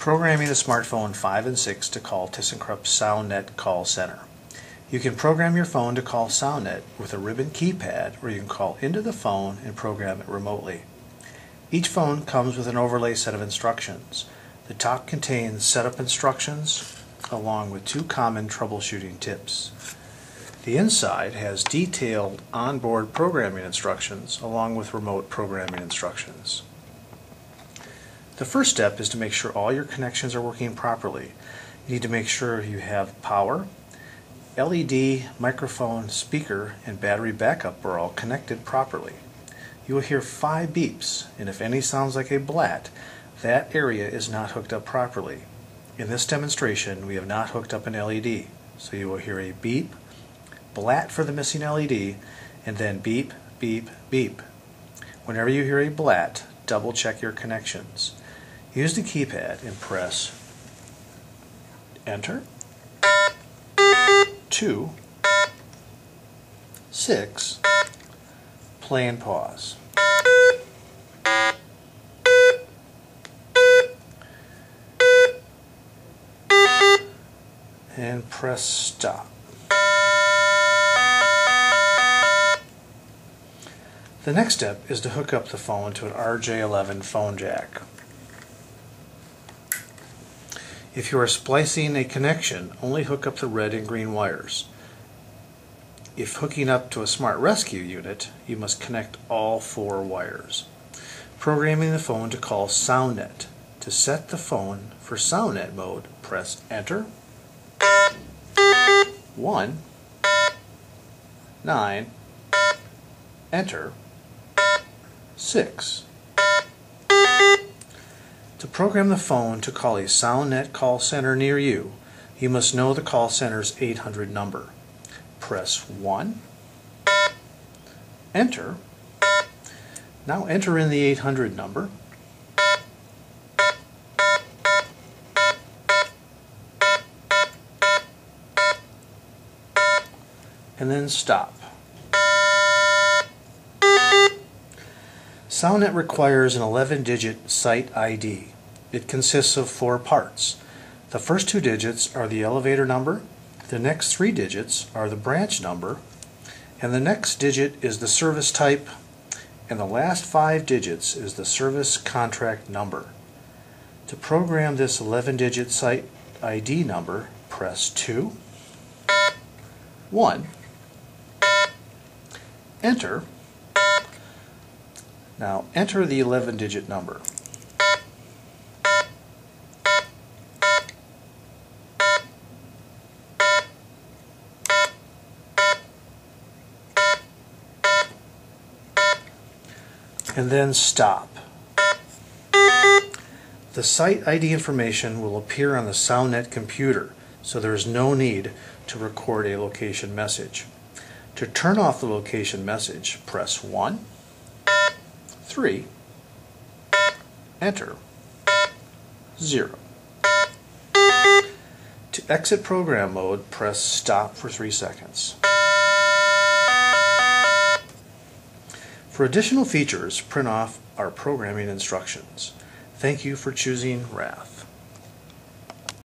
Programming the smartphone 5 and 6 to call ThyssenKrupp SoundNet Call Center. You can program your phone to call SoundNet with a ribbon keypad or you can call into the phone and program it remotely. Each phone comes with an overlay set of instructions. The top contains setup instructions along with two common troubleshooting tips. The inside has detailed onboard programming instructions along with remote programming instructions. The first step is to make sure all your connections are working properly. You need to make sure you have power, LED, microphone, speaker, and battery backup are all connected properly. You will hear five beeps, and if any sounds like a blat, that area is not hooked up properly. In this demonstration, we have not hooked up an LED, so you will hear a beep, blat for the missing LED, and then beep, beep, beep. Whenever you hear a blat, double check your connections. Use the keypad and press Enter, 2, 6, play and pause. And press stop. The next step is to hook up the phone to an RJ11 phone jack. If you are splicing a connection, only hook up the red and green wires. If hooking up to a Smart Rescue unit, you must connect all four wires. Programming the phone to call SoundNet. To set the phone for SoundNet mode, press Enter, 1, 9, Enter, 6. To program the phone to call a SoundNet call center near you, you must know the call center's 800 number. Press 1, enter. Now enter in the 800 number. And then stop. SoundNet requires an 11-digit site ID. It consists of four parts. The first two digits are the elevator number, the next three digits are the branch number, and the next digit is the service type, and the last five digits is the service contract number. To program this 11-digit site ID number, press 2, 1, enter, now enter the 11 digit number. And then stop. The site ID information will appear on the SoundNet computer, so there is no need to record a location message. To turn off the location message, press 1, 3, enter, 0. To exit program mode, press stop for 3 seconds. For additional features, print off our programming instructions. Thank you for choosing RATH.